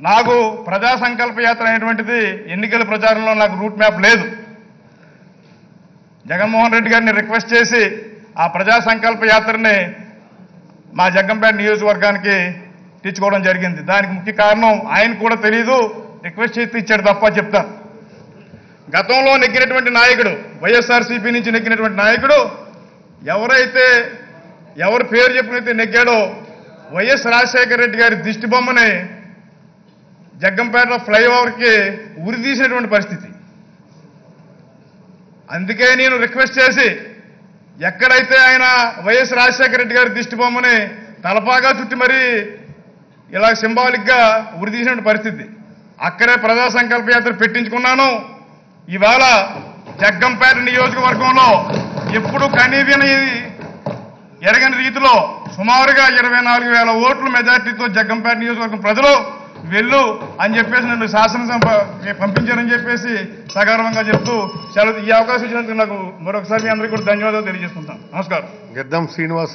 నాకు ప్రజా సంకల్ప యాత్ర అనేటువంటిది ఎన్నికల ప్రచారంలో నాకు రూట్ మ్యాప్ లేదు. జగన్మోహన్ రెడ్డి గారిని రిక్వెస్ట్ చేసి ఆ ప్రజా సంకల్ప యాత్రని మా జగ్గంపేట నియోజకవర్గానికి తెచ్చుకోవడం జరిగింది. దానికి ముఖ్య కారణం ఆయన కూడా తెలియదు రిక్వెస్ట్ చేస్తే ఇచ్చాడు తప్ప చెప్తాను గతంలో నెగ్గినటువంటి నాయకుడు వైఎస్ఆర్సీపీ నుంచి నెగ్గినటువంటి నాయకుడు ఎవరైతే ఎవరి పేరు చెప్పినైతే నెగ్గాడో వైఎస్ రాజశేఖర రెడ్డి గారి దిష్టి బొమ్మని జగ్గంపేటలో ఫ్లైఓవర్కి ఉరి తీసినటువంటి పరిస్థితి. అందుకే నేను రిక్వెస్ట్ చేసి ఎక్కడైతే ఆయన వైఎస్ రాజశేఖర రెడ్డి గారి దిష్టిబొమ్మని తలపాగా చుట్టి మరీ ఇలా సింబాలిక్గా ఉరి తీసినటువంటి పరిస్థితి. అక్కడే ప్రజా సంకల్ప యాత్ర పెట్టించుకున్నాను. ఇవాళ జగ్గంపేట నియోజకవర్గంలో ఎప్పుడు కనీవిని ఎరగని రీతిలో సుమారుగా ఇరవై నాలుగు వేల ఓట్ల మెజార్టీతో జగ్గంపేట నియోజకవర్గం ప్రజలు వెళ్ళు అని చెప్పేసి నన్ను శాసనసభ పంపించారని చెప్పేసి సగర్వంగా చెప్తూ సెలవు ఈ అవకాశం ఇచ్చినందుకు నాకు మరొకసారి మీ అందరికీ కూడా ధన్యవాదాలు తెలియజేసుకుంటాను. నమస్కారం. గెద్దం శ్రీనివాస్